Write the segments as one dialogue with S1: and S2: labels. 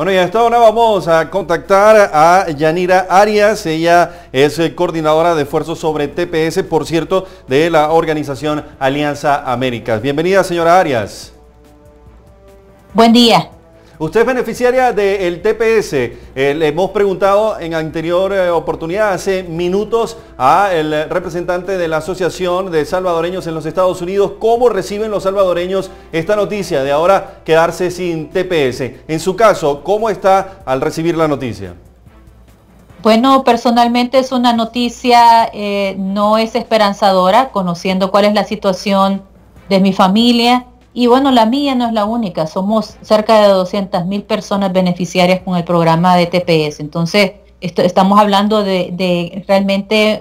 S1: Bueno, y a esta hora vamos a contactar a Yanira Arias. Ella es eh, coordinadora de esfuerzos sobre TPS, por cierto, de la organización Alianza Américas. Bienvenida, señora Arias.
S2: Buen día.
S1: Usted es beneficiaria del TPS. Eh, le hemos preguntado en anterior eh, oportunidad, hace minutos, a el representante de la Asociación de Salvadoreños en los Estados Unidos, cómo reciben los salvadoreños esta noticia de ahora quedarse sin TPS. En su caso, ¿cómo está al recibir la noticia?
S2: Bueno, personalmente es una noticia, eh, no es esperanzadora, conociendo cuál es la situación de mi familia y bueno, la mía no es la única, somos cerca de 200 mil personas beneficiarias con el programa de TPS. Entonces, estamos hablando de, realmente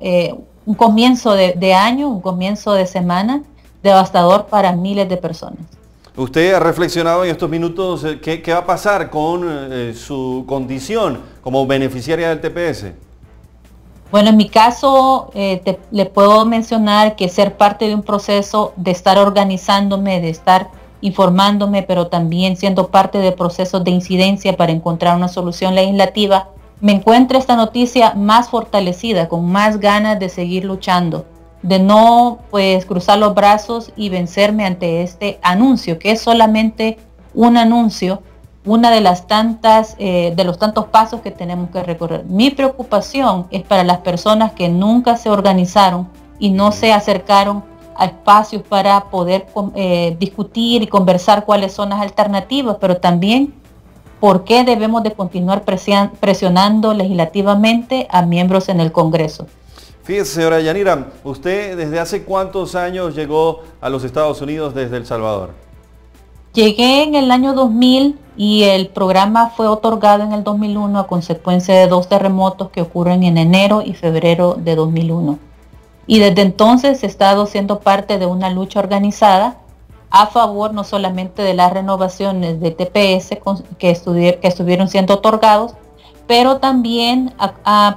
S2: eh, un comienzo de, año, un comienzo de semana devastador para miles de personas.
S1: Usted ha reflexionado en estos minutos eh, qué, va a pasar con eh, su condición como beneficiaria del TPS.
S2: Bueno, en mi caso, eh, le puedo mencionar que ser parte de un proceso de estar organizándome, de estar informándome, pero también siendo parte de procesos de incidencia para encontrar una solución legislativa, me encuentra esta noticia más fortalecida, con más ganas de seguir luchando, de no pues cruzar los brazos y vencerme ante este anuncio, que es solamente un anuncio una de las tantas, eh, de los tantos pasos que tenemos que recorrer. Mi preocupación es para las personas que nunca se organizaron y no se acercaron a espacios para poder eh, discutir y conversar cuáles son las alternativas, pero también por qué debemos de continuar presionando legislativamente a miembros en el Congreso.
S1: Fíjese, señora Yanira, ¿usted desde hace cuántos años llegó a los Estados Unidos desde El Salvador?
S2: Llegué en el año 2000 y el programa fue otorgado en el 2001 a consecuencia de dos terremotos que ocurren en enero y febrero de 2001. Y desde entonces he estado siendo parte de una lucha organizada a favor no solamente de las renovaciones de TPS que, estuvieron siendo otorgados, pero también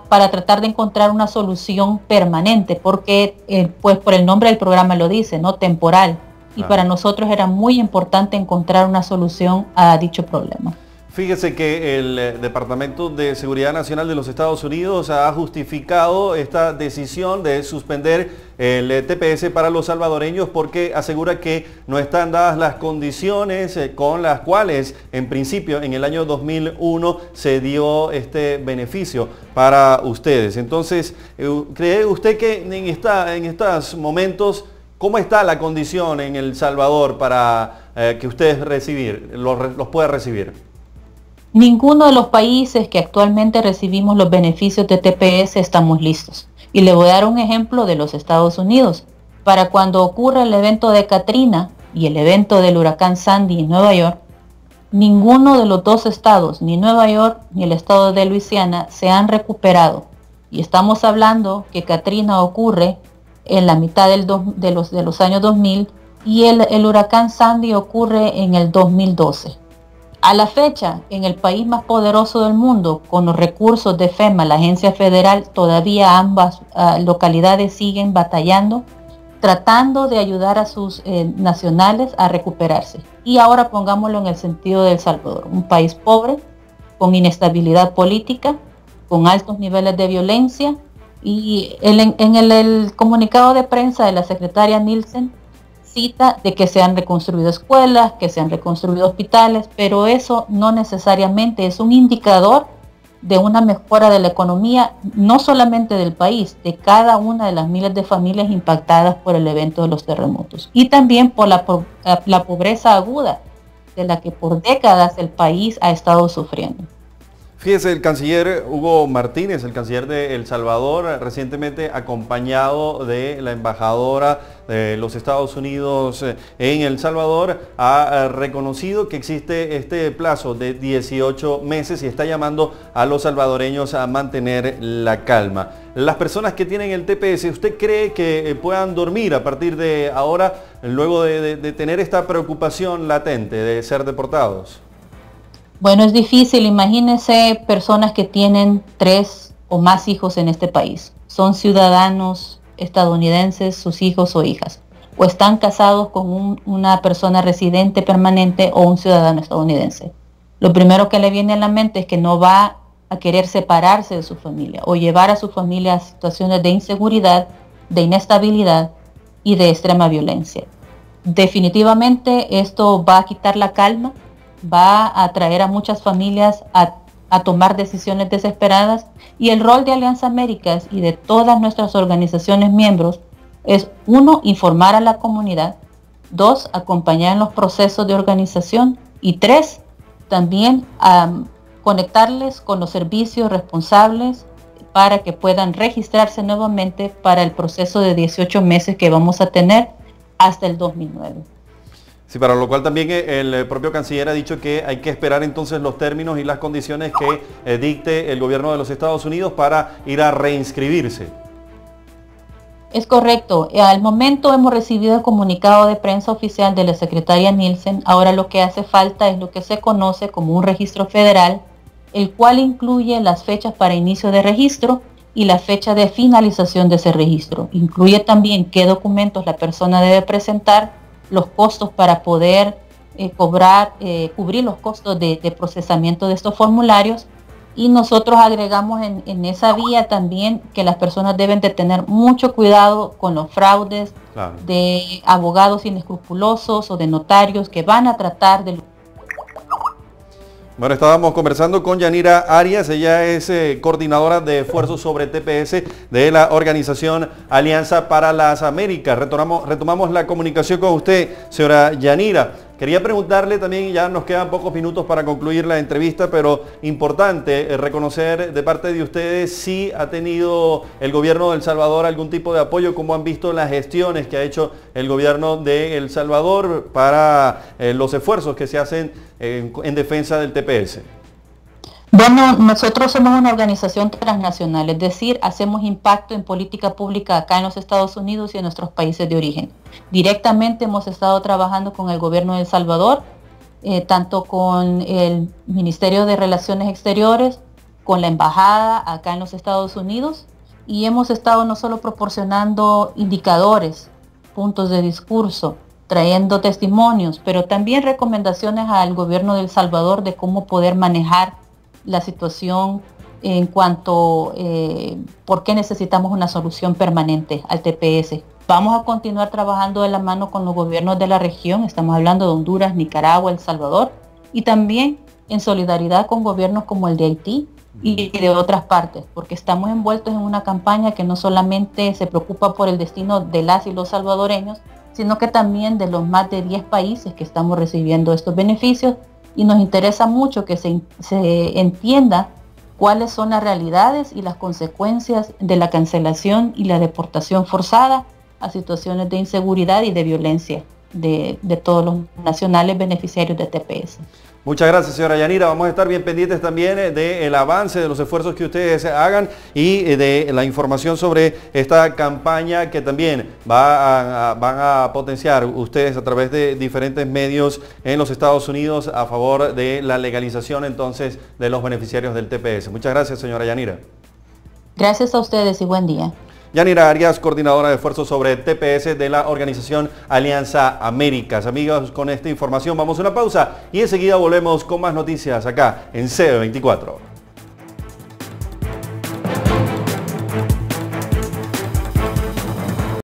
S2: para tratar de encontrar una solución permanente, porque eh, pues por el nombre del programa lo dice, no temporal y para nosotros era muy importante encontrar una solución a dicho problema.
S1: Fíjese que el eh, Departamento de Seguridad Nacional de los Estados Unidos ha justificado esta decisión de suspender el eh, TPS para los salvadoreños porque asegura que no están dadas las condiciones eh, con las cuales en principio en el año 2001 se dio este beneficio para ustedes. Entonces, ¿cree usted que en, esta, en estos momentos ¿Cómo está la condición en El Salvador para eh, que ustedes recibir, los, los pueda recibir?
S2: Ninguno de los países que actualmente recibimos los beneficios de TPS estamos listos. Y le voy a dar un ejemplo de los Estados Unidos. Para cuando ocurra el evento de Katrina y el evento del huracán Sandy en Nueva York, ninguno de los dos estados, ni Nueva York ni el estado de Luisiana, se han recuperado. Y estamos hablando que Katrina ocurre en la mitad del de, los, de los años 2000 y el, el huracán Sandy ocurre en el 2012. A la fecha, en el país más poderoso del mundo, con los recursos de FEMA, la agencia federal, todavía ambas ah, localidades siguen batallando, tratando de ayudar a sus eh, nacionales a recuperarse. Y ahora pongámoslo en el sentido de El Salvador, un país pobre, con inestabilidad política, con altos niveles de violencia, y en el, comunicado de prensa de la secretaria Nielsen cita de que se han reconstruido escuelas, que se han reconstruido hospitales, pero eso no necesariamente es un indicador de una mejora de la economía, no solamente del país, de cada una de las miles de familias impactadas por el evento de los terremotos y también por la, la pobreza aguda de la que por décadas el país ha estado sufriendo.
S1: Fíjese, el canciller Hugo Martínez, el canciller de El Salvador, recientemente acompañado de la embajadora de los Estados Unidos eh, en El Salvador, ha eh, reconocido que existe este plazo de 18 meses y está llamando a los salvadoreños a mantener la calma. Las personas que tienen el TPS, ¿usted cree que eh, puedan dormir a partir de ahora, luego de tener esta preocupación latente de ser deportados?
S2: Bueno, es difícil, imagínense personas que tienen tres o más hijos en este país. Son ciudadanos estadounidenses, sus hijos o hijas. O están casados con una persona residente permanente o un ciudadano estadounidense. lo primero que le viene a la mente es que no va a querer separarse de su familia o llevar a su familia a situaciones de inseguridad, de inestabilidad y de extrema violencia. Definitivamente esto va a quitar la calma, va a atraer a muchas familias a, a tomar decisiones desesperadas y el rol de Alianza Américas y de todas nuestras organizaciones miembros es uno, informar a la comunidad, dos, acompañar en los procesos de organización y tres, también conectarles con los servicios responsables para que puedan registrarse nuevamente para el proceso de 18 meses que vamos a tener hasta el 2009.
S1: Sí, para lo cual también eh, el eh, propio canciller ha dicho que hay que esperar entonces los términos y las condiciones que eh, dicte el gobierno de los Estados Unidos para ir a reinscribirse.
S2: Es correcto. Al momento hemos recibido el comunicado de prensa oficial de la secretaria Nielsen. Ahora lo que hace falta es lo que se conoce como un registro federal, el cual incluye las fechas para inicio de registro y la fecha de finalización de ese registro. Incluye también qué documentos la persona debe presentar, los costos para poder eh, cobrar, eh, cubrir los costos de procesamiento de estos formularios. Y nosotros agregamos en, esa vía también que las personas deben de tener mucho cuidado con los fraudes de abogados inescrupulosos o de notarios que van a tratar de
S1: bueno, estábamos conversando con Yanira Arias, ella es eh, coordinadora de esfuerzos sobre TPS de la organización Alianza para las Américas. Retomamos, retomamos la comunicación con usted, señora Yanira. Quería preguntarle también, ya nos quedan pocos minutos para concluir la entrevista, pero importante eh, reconocer de parte de ustedes si ha tenido el gobierno de El Salvador algún tipo de apoyo, cómo han visto las gestiones que ha hecho el gobierno de El Salvador para eh, los esfuerzos que se hacen en defensa del TPS.
S2: Bueno, nosotros somos una organización transnacional, es decir, hacemos impacto en política pública acá en los Estados Unidos y en nuestros países de origen. Directamente hemos estado trabajando con el gobierno de El Salvador, eh, tanto con el Ministerio de Relaciones Exteriores, con la Embajada acá en los Estados Unidos, y hemos estado no solo proporcionando indicadores, puntos de discurso, trayendo testimonios, pero también recomendaciones al gobierno de El Salvador de cómo poder manejar la situación en cuanto eh, por qué necesitamos una solución permanente al TPS. Vamos a continuar trabajando de la mano con los gobiernos de la región, estamos hablando de Honduras, Nicaragua, El Salvador, y también en solidaridad con gobiernos como el de Haití y de otras partes, porque estamos envueltos en una campaña que no solamente se preocupa por el destino de las y los salvadoreños, sino que también de los más de 10 países que estamos recibiendo estos beneficios y nos interesa mucho que se, entienda cuáles son las realidades y las consecuencias de la cancelación y la deportación forzada a situaciones de inseguridad y de violencia de, de todos los nacionales beneficiarios de TPS.
S1: Muchas gracias, señora Yanira. Vamos a estar bien pendientes también eh, del avance de los esfuerzos que ustedes hagan y eh, de la información sobre esta campaña que también va van a potenciar ustedes a través de diferentes medios en los Estados Unidos a favor de la legalización entonces de los beneficiarios del TPS. Muchas gracias, señora Yanira.
S2: Gracias a ustedes y buen día.
S1: Yanira Arias, coordinadora de esfuerzos sobre TPS de la organización Alianza Américas. Amigos, con esta información vamos a una pausa y enseguida volvemos con más noticias acá en C24.